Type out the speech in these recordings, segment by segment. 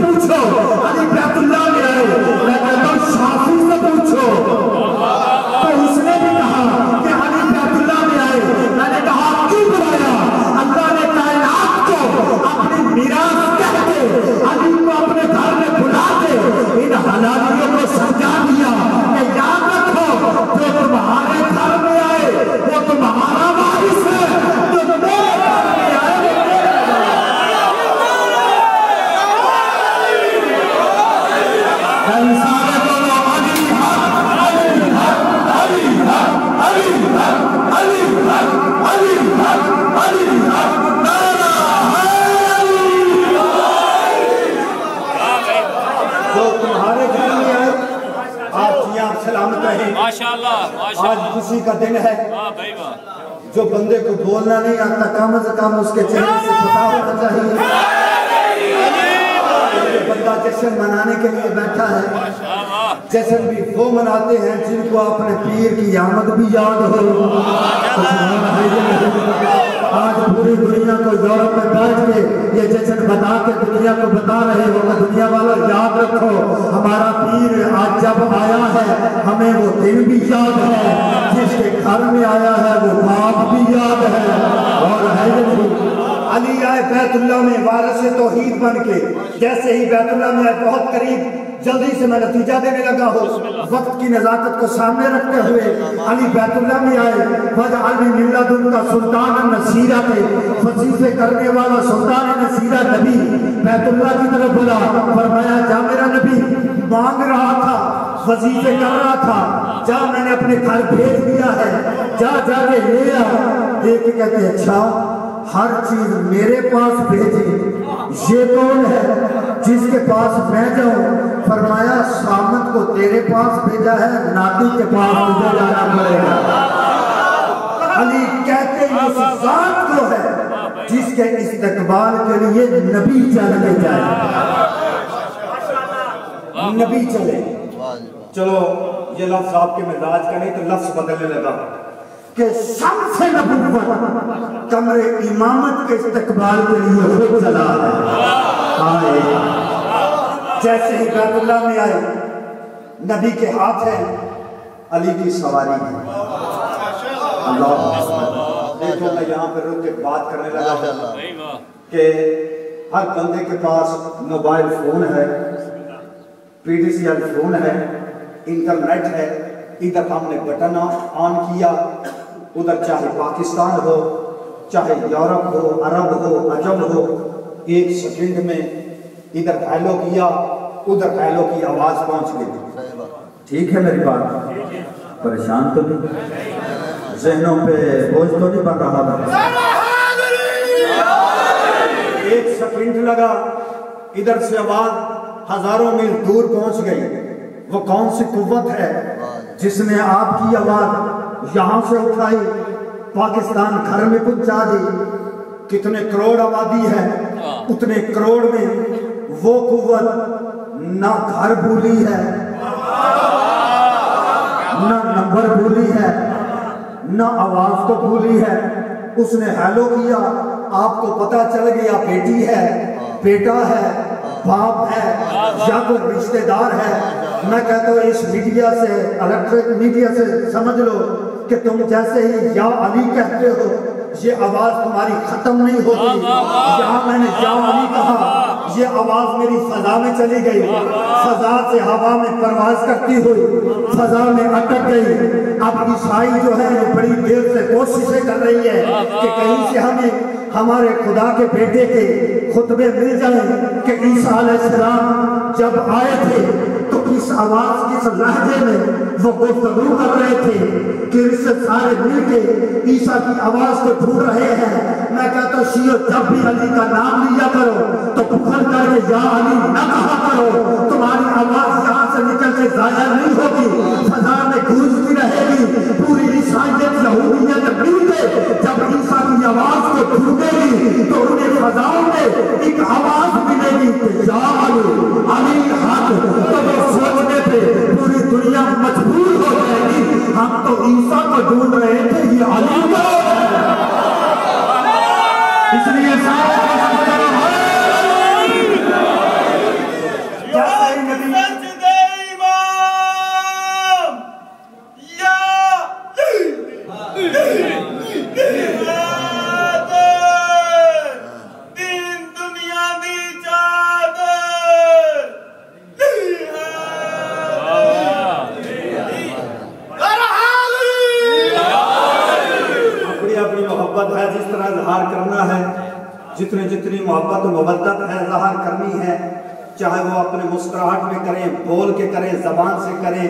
I Muto, Ali Abdullah खुशी का दिन है जो बंदे को बोलना नहीं आता, कम से कम उसके चेहरे से पता होना चाहिए बंदा जश्न मनाने के लिए बैठा है, जश्न भी वो मनाते हैं जिनको अपने पीर की आमद भी याद हो। आज पूरी दुनिया को यूरोप में बैठ के ये जश्न बता के दुनिया को बता रहे हो कि दुनिया वालों याद रखो, हमारा पीर आज जब आया है, हमें वो दिन भी याद है, जिसके घर में आया है, वो बाप भी याद है और है। अली आए बैतुल्ला में वारस तोहीद बन के जैसे ही बैतुल्ला में बहुत करीब जल्दी से मैं नतीजा देने लगा हूँ। वक्त की नजाकत को सामने रखते हुए अली बैतुल्ला में आए। वज अली मिल्लादुन का सुल्तान नसीरा थे। वजीफे करने वाला सुल्तान नसीरा नबी बैतुल्ला की तरफ़ बोला। फरमाया, जा मेरा नबी, मांग रहा था वजीफे कर रहा था। जा, मैंने अपने घर भेज दिया है। जा, जाके ले आ। देख कहते अच्छा हर चीज़ मेरे पास भेजी। ये कौन है जिसके पास मैं जाऊँ? फरमाया, सामत को तेरे पास भेजा है, नाती के पास तुझे जाना पड़ेगा। अली कहते हैं को है जिसके इस्तकबाल के लिए नबी चल जाए। नबी चले। चलो, ये लफ्ज आपके मिजाज का नहीं तो लफ्ज बदलने लगा। कि सबसे नबूवत कमरे इमामत के इस्तकबाल के लिए खुद चला आए। जैसे ही बैतुल्ला में आए, नबी के हाथ है, अली की सवारी है। अल्लाह देखो, मैं यहाँ पर रुक के बात करने लगा वाह कि हर बंदे के पास मोबाइल फ़ोन है, पीडीसीएल फ़ोन है, इंटरनेट है, इधर हमने बटन ऑन किया उधर चाहे पाकिस्तान हो, चाहे यूरोप हो, अरब हो, अजम हो, एक सेकंड में इधर हेलो किया, उधर हेलो की आवाज़ पहुँच गई। ठीक है मेरी बात? परेशान तो नहीं? जहनों पे बोझ तो नहीं पड़ रहा था? एक सेकंड लगा, इधर से आवाज़ हज़ारों मील दूर पहुँच गई। वो कौन सी कुव्वत है जिसने आपकी आवाज़ यहाँ से उठाई पाकिस्तान घर में पहुँचा दी। कितने करोड़ आबादी है उतने करोड़ में वो कुव्वत ना घर भूली है ना नंबर भूली है ना आवाज़ तो भूली है। उसने हेलो किया आपको पता चल गया बेटी है बेटा है बाप है या कोई रिश्तेदार है। मैं कहता हूँ इस मीडिया से इलेक्ट्रिक मीडिया से समझ लो कि तुम जैसे ही या अली कहते हो ये आवाज़ तुम्हारी खत्म नहीं होती यहाँ मैंने या अली कहा ये आवाज़ मेरी फजा में चली गई। फजा से हवा में परवाज करती हुई फजा में अटक गई। अब ईसाई जो है ये बड़ी देर से कोशिशें कर रही है कि कहीं से हमें हमारे खुदा के बेटे के खुतबे मिल जाए कि ईसा अलैहिस्सलाम जब आए थे तो इस आवाज़ किस लहजे में वो गुफ्तगू कर रहे थे कि इससे सारे मिलके ईसा की आवाज़ को ढूंढ रहे हैं। मैं कहता हूँ, शियो, जब भी अली का नाम लिया करो तो पुखर करके या अली न कहा करो। तुम्हारी आवाज़ यहाँ से निकल के जाया नहीं होगी। फजा में गूंजती रहेगी। पूरी ईसाइयत यहूदियत मिलके जब ईसा की आवाज़ को ढूंढेगी तो उन्हें फजाओं में एक Atenção! जितने जितनी मोहब्बत मवदत है जहर करनी है चाहे वो अपने मुस्कुराहट में करें, बोल के करें, जबान से करें,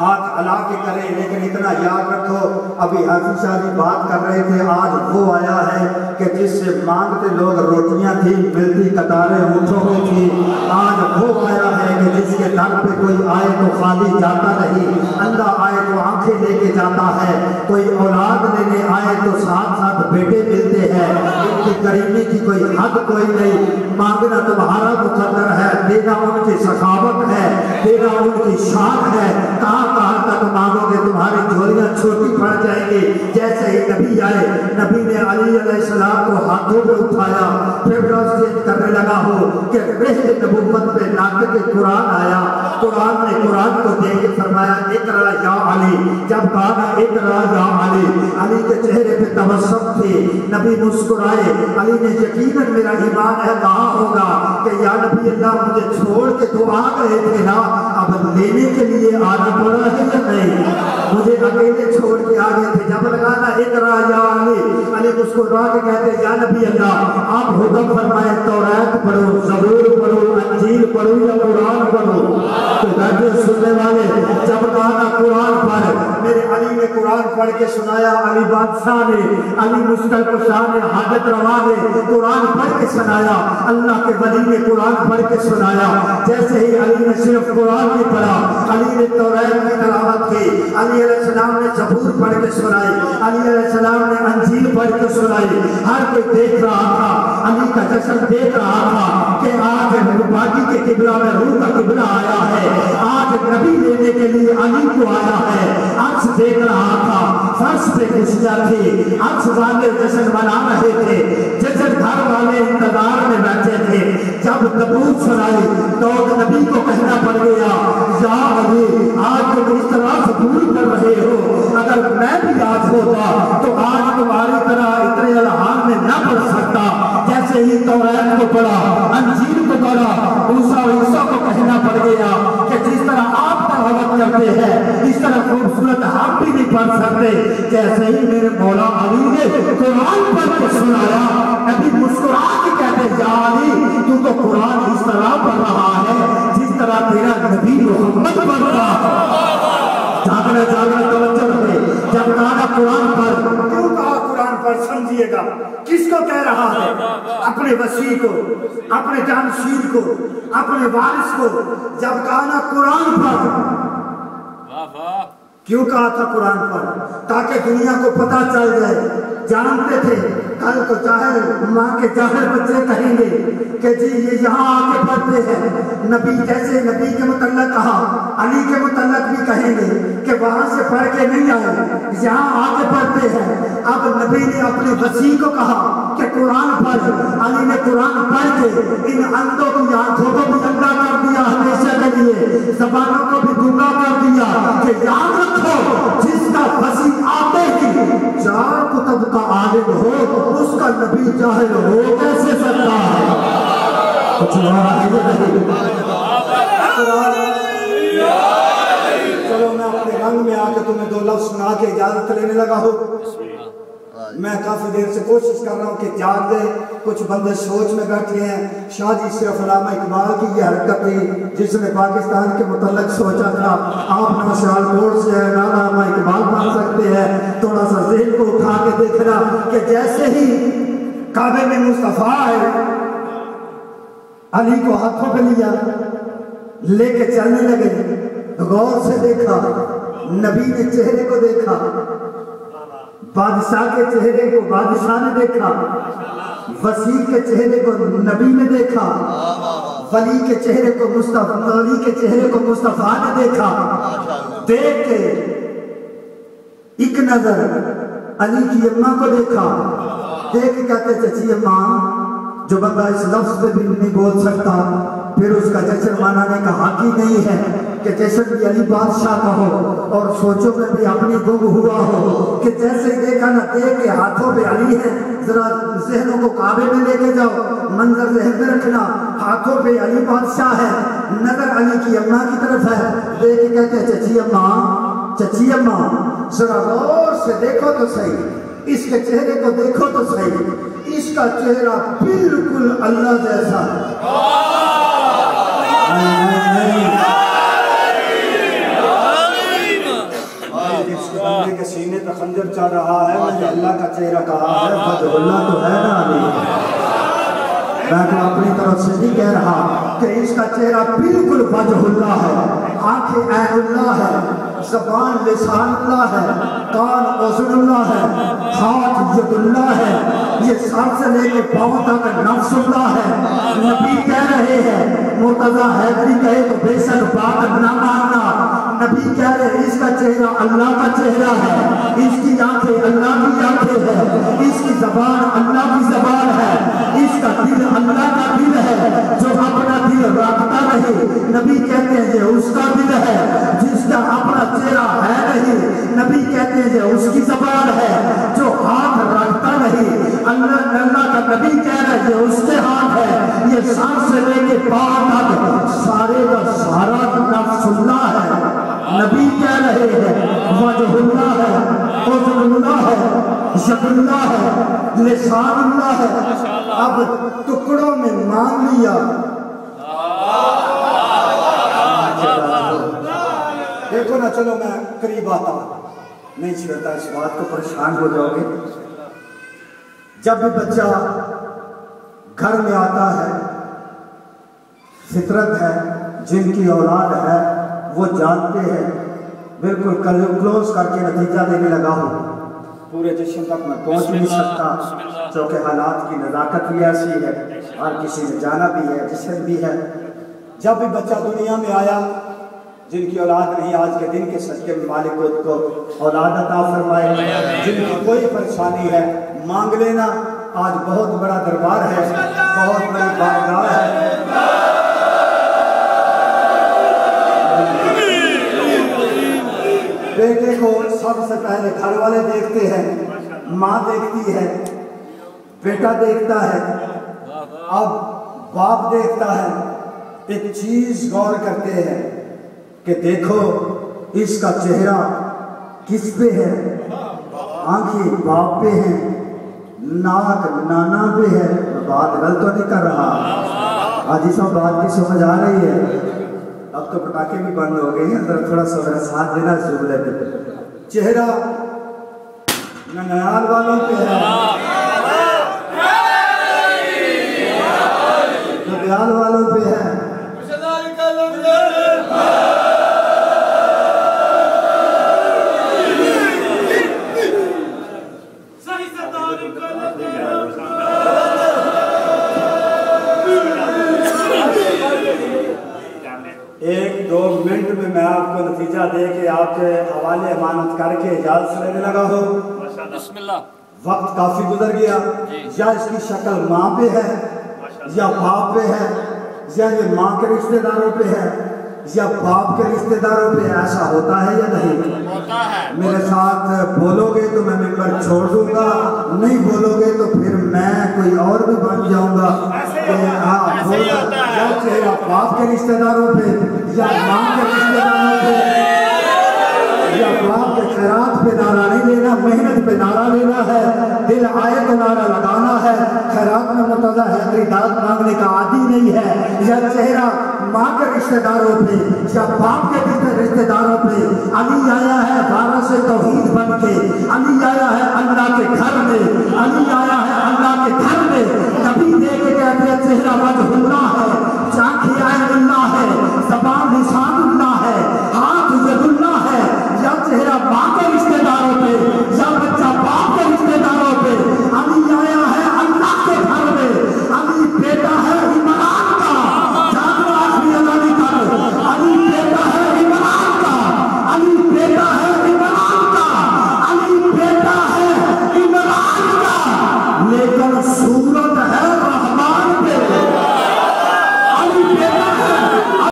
हाथ हला के करें, लेकिन इतना याद रखो, अभी हाफिज साहब बात कर रहे थे, आज वो आया है कि जिससे मांगते लोग रोटियाँ थी, मिलती कतारें ऊँटों में थी, आज वो आया है कि जिसके दर पे कोई आए तो खाली जाता नहीं अल्लाह आए तो आँखें लेके जाता है, कोई औलाद लेने आए तो साथ साथ बेटे मिलते हैं, इनकी करीबी की कोई हद कोई नहीं, मांगना तुम्हारा मुकद्दर है देना उनकी सखावत है देना उनकी शान है कहाँ कहाँ तक मांगोगे तुम्हारी झोलियाँ छोटी पड़ जाएँगी जैसे ही नबी आए नबी ने अली अलैहिस्सलाम को हाथों में उठाया फिर करने लगा हो कि नबूवत पे नाते के कुरान आया कुरान ने कुरान को देख के फरमाया इकरा या अली जब कहा इकरा या अली अली के चेहरे पे तबस्सुम थी नबी मुस्कुराए अली ने यकीनन मेरा ईमान है कहा होगा कि या नबी अल्लाह छोड़ के तो आ गए थे ना। अब लेने के लिए आना पड़ा है या मुस्कुरा के कहते या नबी अल्लाह, आप हुक्म फरमाए, तौरात पढ़ो, जबूर पढ़ो, अंजील पढ़ो या कुरान पढ़ो। तो बैठे सुनने वाले, जब कहा कुरान पढ़, मेरे अली ने कुरान पढ़ के सुनाया, अली बादशाह ने, अली मुस्तक शाह ने हाजत रवा ने कुरान पढ़ के सुनाया, अल्लाह के वली ने कुरान पढ़ के सुनाया। जैसे ही अली ने सिर्फ़ कुरान नहीं पढ़ा, अली ने तौरात की तलावत की अली अलैहिस्सलाम ने जबूर पढ़ के सुनाई, अली अलैहिस्सलाम ने अंजील पढ़ के सुनाई। हर कोई देख रहा था, अली का जश्न देख रहा था कि आज बाकी के किबला में रूह का किबला आया है। आज नबी लेने के लिए अली को आया है। अक्स देख रहा था, फर्श पे खुशियाँ थी अक्स वाले जश्न मना रहे थे जश्न घर वाले इंतज़ार में बैठे थे। जब तबूत सुनाई तो नबी आज तुम्हारी तरह इतने अलहान में न पढ़ सकता। जैसे ही तौरात को पढ़ा, अंजीर को पढ़ा और ईसा को कहना पड़ गया कि जिस तरह आप तलावत करते हैं, इस तरह खूबसूरत हम भी नहीं पढ़ सकते। जैसे ही मेरे मौला अली ने कुरान पढ़ के सुनाया, अभी मुस्कुरा के कहते जा अली, तू तो कुरान इस तरह पढ़ रहा है जिस तरह तेरा नबी मोहम्मद पढ़ रहा जागना जागना, तवज्जो रखे। जब कहा कुरान पर पर समझिएगा। किसको कह रहा है? अपने वसी को अपने जानशीर को अपने वारिस को। जब कहा ना कुरान पर। क्यों कहा था कुरान पर? ताकि दुनिया को पता चल जाए। जानते थे। कल को चाहे माँ के ज़ाहिर बच्चे कहेंगे कि जी, ये यहाँ आके पढ़ते हैं। नबी जैसे नबी के मुतल्लक कहा, अली के मुतल्लक भी कहेंगे कि वहाँ से पढ़ के नहीं आए, यहाँ आके पढ़ते हैं। अब नबी ने अपने वसी को कहा कि कुरान पढ़। अली ने कुरान पढ़ के इन अंधों को आँखों को भी अंधा कर दिया, हमेशा के लिए। जबानों को भी गूँगा कर दिया कि याद रखो वसी आते ही चार कुतब का आलिम हो उसका नबी ज़ाहिर हो कैसे सकता है? कुछ नहीं। चलो मैं अपने रंग में आके तुम्हें दो लफ्ज सुना के इजाज़त लेने लगा हूँ। मैं काफ़ी देर से कोशिश कर रहा हूँ कि जाग दे। कुछ बंदे सोच में बैठे हैं। शादी सिर्फ़ अलामा इकबाल की ये हरकत थी, जिसने पाकिस्तान के मुतलक सोचा था, आप ना सियालकोट से अलामा इकबाल पढ़ सकते हैं। थोड़ा सा जेल को उठा के देखना कि जैसे ही काबे में मुस्तफ़ा है, अली को हाथों पे लिया, लेके चलने लगे। गौर से देखा, नबी के चेहरे को देखा बादशाह के चेहरे को बादशाह ने देखा, वसीर के चेहरे को नबी ने देखा, वली के चेहरे को मुस्तफ़ा अली के चेहरे को मुस्तफ़ा ने देखा। देख के एक नज़र अली की अम्मा को देखा। देख कहते, चची अम्मा, जो बंदा इस लफ्ज पे भी नहीं बोल सकता, फिर उसका जश्न मनाने का हक ही नहीं है कि जश्न भी अली बादशाह का हो। और सोचो में भी अपनी गुम हुआ हो कि जैसे देखा ना देख के हाथों पे अली है। जरा जहनों को काबे में लेके जाओ। मंजर जहन में रखना। हाथों पे अली बादशाह है। नज़र अली की अम्मा की तरफ़ है। देख के कहते हैं चची अम्मा चची अम्मा जरा गौर से देखो तो सही। इसके चेहरे को देखो तो सही। इसका चेहरा बिल्कुल अल्लाह जैसा नहीं, खंजर चल रहा है मैंने अल्लाह का चेहरा कहा है बदहुल्ला तो है ना अली। मैं तो अपनी तरफ़ से नहीं कह रहा कि इसका चेहरा बिल्कुल वजहुल्ला है। आँखें ऐनुल्ला है जबान लिसानुल्ला है कान ओजनुल्ला है हाथ यदुल्ला है। ये सर से लेके पाँव तक नफ्सुल्ला है। नबी कह रहे हैं मुर्तजा हैदरी कहे तो बेशक बात न मानना। नबी कह रहे इसका चेहरा अल्लाह का चेहरा है। इसकी आँखें अल्लाह की आँखें है। इसकी जबान अल्लाह की जबान है। इसका दिल अल्लाह का दिल है। जो अपना दिल रखता रहे नबी कहते हैं उसका दिल है। जिसका अपना चेहरा है नहीं, नबी कहते हैं उसकी जबान है। जो हाथ रखता नहीं, अल्लाह अल्लाह का नबी कह रहे हैं उसके हाथ है। ये सांस से लेके तक, सारे का सारा नफ्सुल्ला है नबी कह रहे हैं? वजहुल्ला है उजुल्ला है शकुल्ला है लिसानुल्ला है। अब टुकड़ों में मान लिया। देखो ना, चलो मैं करीब आता नहीं छेड़ता इस बात को परेशान हो जाओगे। जब भी बच्चा घर में आता है, फितरत है, जिनकी औलाद है वो जानते हैं। बिल्कुल कल क्लोज करके नतीजा देने लगा हूँ। पूरे जिसम तक मैं पहुँच नहीं सकता। क्योंकि हालात की नज़ाकत भी ऐसी है हर किसी ने जाना भी है जिसम भी है। जब भी बच्चा दुनिया में आया जिनकी औलाद नहीं आज के दिन के सच्चे मालिक को औलाद अता फरमाए जिनकी कोई परेशानी है मांग लेना। आज बहुत बड़ा दरबार है बहुत बड़ी बारगाह है। बेटे को सबसे पहले घर वाले देखते हैं। माँ देखती है, बेटा देखता है, अब बाप देखता है। एक चीज़ गौर करते हैं कि देखो, इसका चेहरा किस पे है? आँखें बाप पे हैं, नाक नाना पे है। बात गलत तो नहीं कर रहा। आज इसमें बात की समझ आ रही है। अब तो पटाखे भी बंद हो गए हैं, अंदर थोड़ा सा मेरा साथ देना जुमले है। चेहरा नंगनाल वालों पे वक्त काफ़ी गुजर गया। या इसकी शक्ल माँ पे है या बाप पे है या ये माँ के रिश्तेदारों पे है या बाप के रिश्तेदारों पे ऐसा होता है या नहीं? होता है। मेरे साथ बोलोगे तो मैं मिम्बर छोड़ दूँगा नहीं बोलोगे तो फिर मैं कोई और भी बन जाऊँगा। कि हाँ चेहरा बाप के रिश्तेदारों पे या माँ के रिश्तेदारों पे या बाप के लेना मेहनत पे नारा लेना है, दिल आए तो नारा लगाना है। खैरात में मुतला है कोई दाद मांगने का आदि नहीं है। या चेहरा माँ के रिश्तेदारों पे, या बाप के रिश्ते- रिश्तेदारों पे, अली आया है बारह से तौहीद बन के अली आया है अल्लाह के घर में, अली आया है अल्लाह के घर में। कभी देख के हैं चेहरा वजहुल्ला